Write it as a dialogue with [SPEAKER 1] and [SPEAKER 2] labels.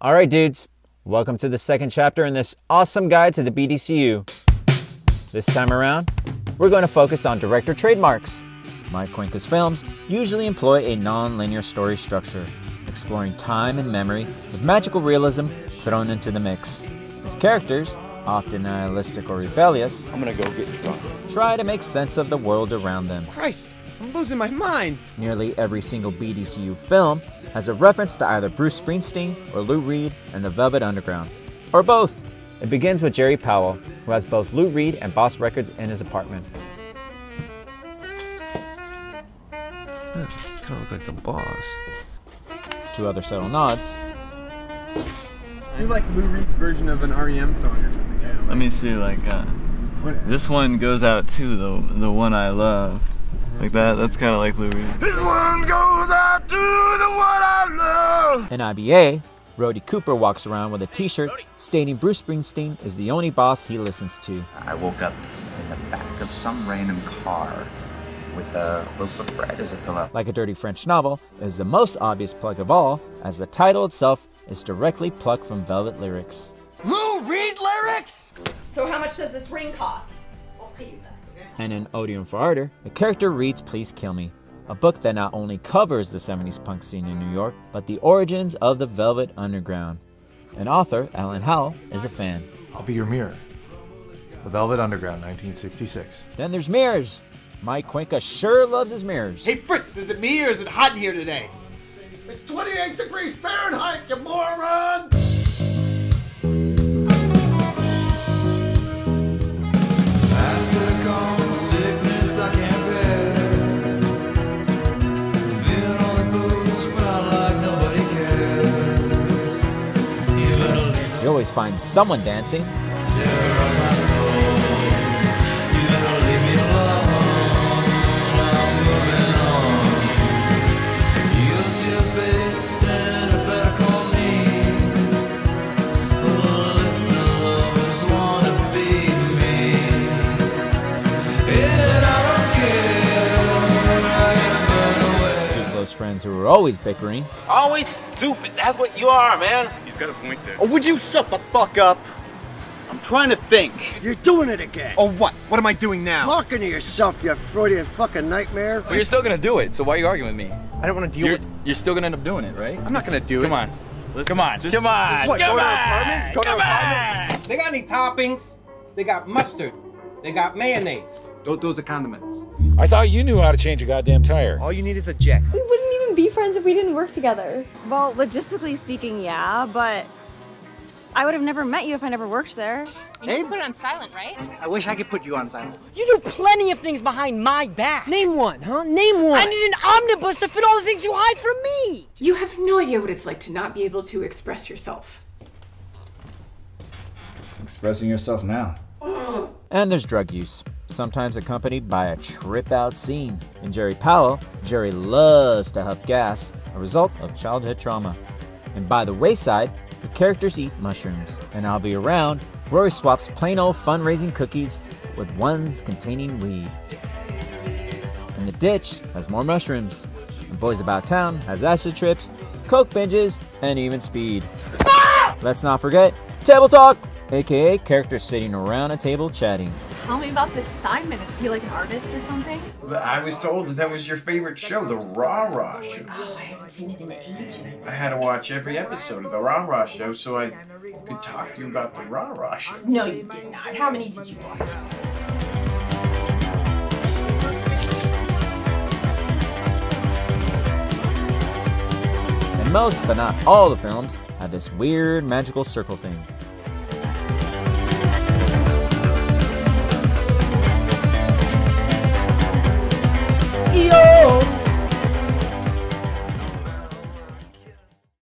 [SPEAKER 1] All right, dudes, welcome to the second chapter in this awesome guide to the BDCU. This time around, we're going to focus on director trademarks. Mike Cuenca's films usually employ a non-linear story structure, exploring time and memory with magical realism thrown into the mix. His characters, often nihilistic or rebellious,
[SPEAKER 2] I'm gonna go get drunk.
[SPEAKER 1] try to make sense of the world around them.
[SPEAKER 3] Christ, I'm losing my mind.
[SPEAKER 1] Nearly every single BDCU film has a reference to either Bruce Springsteen or Lou Reed and the Velvet Underground, or both. It begins with Jerry Powell, who has both Lou Reed and Boss Records in his apartment.
[SPEAKER 2] That Kind of look like the boss.
[SPEAKER 1] Two other subtle nods.
[SPEAKER 3] Do like Lou Reed's version of an REM song or something. Yeah,
[SPEAKER 4] Let me see, like, uh,
[SPEAKER 3] What-
[SPEAKER 4] this one goes out to the the one I love. Like that, that's kind of like Lou Reed. This one goes out to the one I love.
[SPEAKER 1] In IBA, Roddy Cooper walks around with a t shirt stating Bruce Springsteen is the only boss he listens to.
[SPEAKER 5] I woke up in the back of some random car with a loaf of bread as a pillow.
[SPEAKER 1] Like a dirty French novel, is the most obvious plug of all, as the title itself is directly plucked from Velvet lyrics.
[SPEAKER 3] Lou Reed lyrics?
[SPEAKER 6] So how much does this ring cost? I'll pay you back.
[SPEAKER 1] And in Odium for Ardor, the character reads Please Kill Me, a book that not only covers the 70s punk scene in New York, but the origins of the Velvet Underground. An author, Alan Howell, is a fan.
[SPEAKER 7] I'll be your mirror. The Velvet Underground, 1966.
[SPEAKER 1] Then there's mirrors. Mike Cuenca sure loves his mirrors.
[SPEAKER 3] Hey Fritz, is it me or is it hot in here today? It's 28 degrees Fahrenheit, you moron!
[SPEAKER 1] Always find someone dancing. Friends who are always bickering.
[SPEAKER 8] Always stupid. That's what you are, man.
[SPEAKER 2] He's got a point there.
[SPEAKER 8] Oh, would you shut the fuck up? I'm trying to think.
[SPEAKER 9] You're doing it again.
[SPEAKER 3] Oh, what? What am I doing now?
[SPEAKER 9] Talking to yourself, you Freudian fucking nightmare.
[SPEAKER 10] But you're still gonna do it, so why are you arguing with me?
[SPEAKER 3] I don't want to deal
[SPEAKER 10] You're,
[SPEAKER 3] with.
[SPEAKER 10] you're still gonna end up doing it, right?
[SPEAKER 3] I'm not gonna do it.
[SPEAKER 10] Come
[SPEAKER 3] it.
[SPEAKER 10] on. Come on.
[SPEAKER 4] just-
[SPEAKER 10] come on.
[SPEAKER 3] What?
[SPEAKER 10] Come
[SPEAKER 3] go to
[SPEAKER 10] on.
[SPEAKER 3] an apartment? Go to an
[SPEAKER 10] come
[SPEAKER 3] apartment?
[SPEAKER 10] on.
[SPEAKER 11] They got any toppings? They got mustard. They got mayonnaise.
[SPEAKER 3] Those, those are condiments.
[SPEAKER 2] I thought you knew how to change a goddamn tire.
[SPEAKER 3] All you need is a jack.
[SPEAKER 6] We wouldn't even be friends if we didn't work together.
[SPEAKER 12] Well, logistically speaking, yeah, but I would have never met you if I never worked there.
[SPEAKER 6] You put it on silent, right?
[SPEAKER 9] I wish I could put you on silent.
[SPEAKER 11] You do plenty of things behind my back. Name one, huh? Name one. I need an omnibus to fit all the things you hide from me.
[SPEAKER 6] You have no idea what it's like to not be able to express yourself.
[SPEAKER 4] Expressing yourself now.
[SPEAKER 1] And there's drug use, sometimes accompanied by a trip out scene. In Jerry Powell, Jerry loves to huff gas, a result of childhood trauma. And by the wayside, the characters eat mushrooms. And I'll be around, Rory swaps plain old fundraising cookies with ones containing weed. And the ditch has more mushrooms. And Boys About Town has acid trips, coke binges, and even speed. Let's not forget Table Talk, aka characters sitting around a table chatting.
[SPEAKER 6] Tell me about this Simon. Is he like an artist or something?
[SPEAKER 2] I was told that that was your favorite show, the Rah Rah Show.
[SPEAKER 6] Oh, I haven't seen it in ages.
[SPEAKER 2] I had to watch every episode of the Rah Rah Show so I could talk to you about the Rah Rah Show.
[SPEAKER 6] No, you did not. How many did you watch?
[SPEAKER 1] And most, but not all, the films have this weird magical circle thing.